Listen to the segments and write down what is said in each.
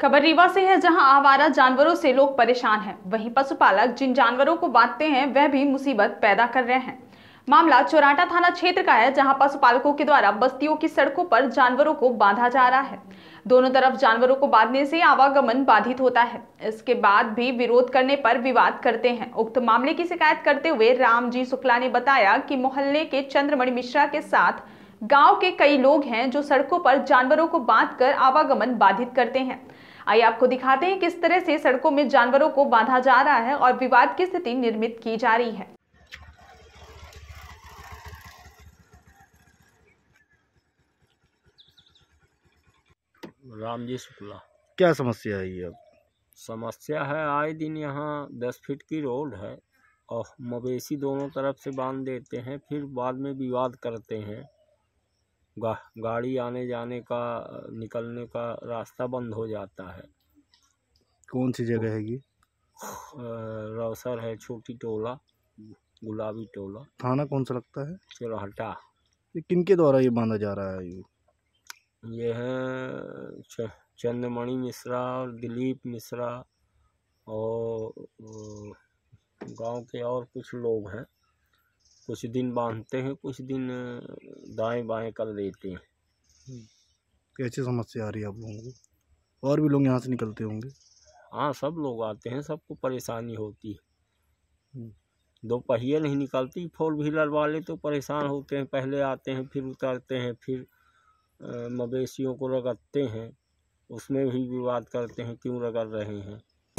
खबर रीवा से है, जहाँ आवारा जानवरों से लोग परेशान हैं। वहीं पशुपालक जिन जानवरों को बांधते हैं, वह भी मुसीबत पैदा कर रहे हैं। मामला चौराटा थाना क्षेत्र का है, जहाँ पशुपालकों के द्वारा बस्तियों की सड़कों पर जानवरों को बांधा जा रहा है। दोनों तरफ़ जानवरों को बांधने से आवागमन बाधित होता है। इसके बाद भी विरोध करने पर विवाद करते हैं। उक्त मामले की शिकायत करते हुए रामजी शुक्ला ने बताया कि मोहल्ले के चंद्रमणि मिश्रा के साथ गाँव के कई लोग हैं, जो सड़कों पर जानवरों को बांधकर आवागमन बाधित करते हैं। आइए आपको दिखाते हैं किस तरह से सड़कों में जानवरों को बांधा जा रहा है और विवाद की स्थिति निर्मित की जा रही है। रामजी शुक्ला। क्या समस्या है ये अब? समस्या है आए दिन यहाँ दस फीट की रोड है और मवेशी दोनों तरफ़ से बाँध देते हैं फिर बाद में विवाद करते हैं। गा, गाड़ी आने जाने का निकलने का रास्ता बंद हो जाता है। कौन सी जगह है ये? रौसर है छोटी टोला गुलाबी टोला। थाना कौन सा लगता है? चौराहटा ये किनके द्वारा ये बांधा जा रहा है ये? ये है चंद्रमणि मिश्रा और दिलीप मिश्रा और गाँव के और कुछ लोग हैं। कुछ दिन बांधते हैं कुछ दिन दाएँ बाएँ कर देते हैं। कैसी समस्या आ रही है आप लोगों को? और भी लोग यहाँ से निकलते होंगे। हाँ सब लोग आते हैं सबको परेशानी होती है। दो पहिए नहीं निकलती फोर व्हीलर वाले तो परेशान होते हैं पहले आते हैं फिर उतरते हैं फिर मवेशियों को रगड़ते हैं। उसमें भी विवाद करते हैं क्यों रगड़ रहे हैं?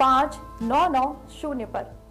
पाँच नौ नौ शून्य पर।